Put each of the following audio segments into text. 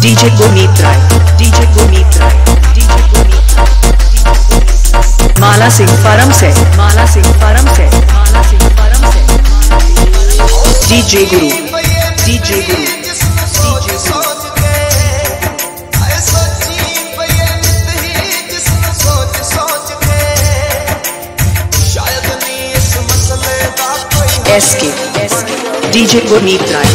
DJ Gurmeet Rai, DJ Gurmeet Rai, DJ Gurmeet Mala Singh farm से Mala Singh farm से Mala Singh farm से DJ Guru, DJ Guru, SK, DJ Gurmeet Rai.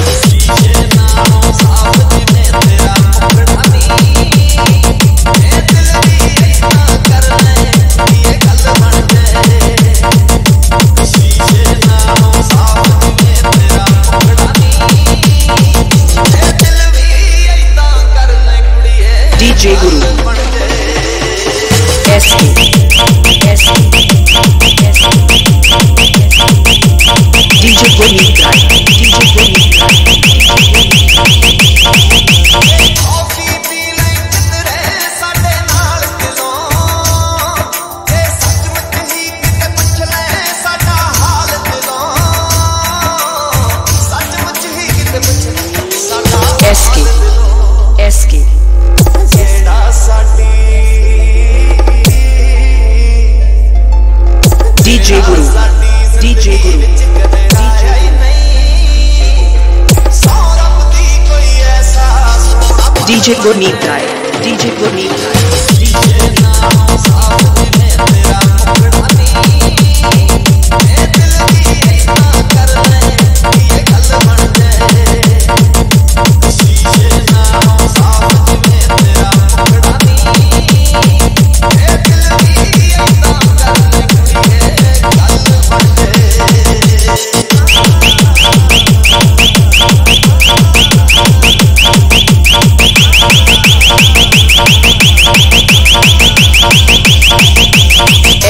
DJ Guru DJ Guru DJ Gurmeet Rai DJ Gurmeet Rai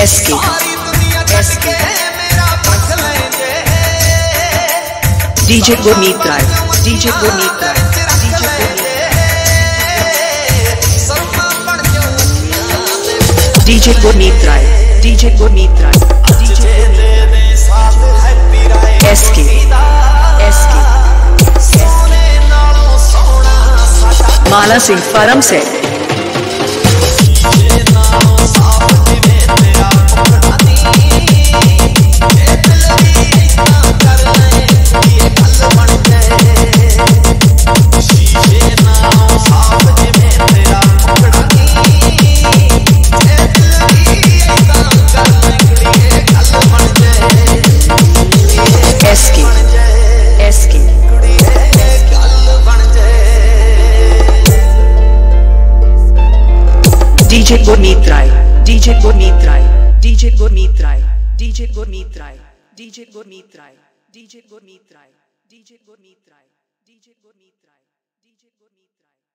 SK SK DJ Gurmeet Rai DJ Gurmeet Rai DJ Gurmeet DJ Rai DJ Gurmeet Rai DJ SK SK Mala Singh Param से DJ Gurmeet Rai, DJ Gurmeet Rai, DJ Gurmeet Rai, DJ Gurmeet Rai, DJ Gurmeet Rai, DJ Gurmeet Rai, DJ Gurmeet Rai, DJ Gurmeet Rai, DJ Gurmeet Rai.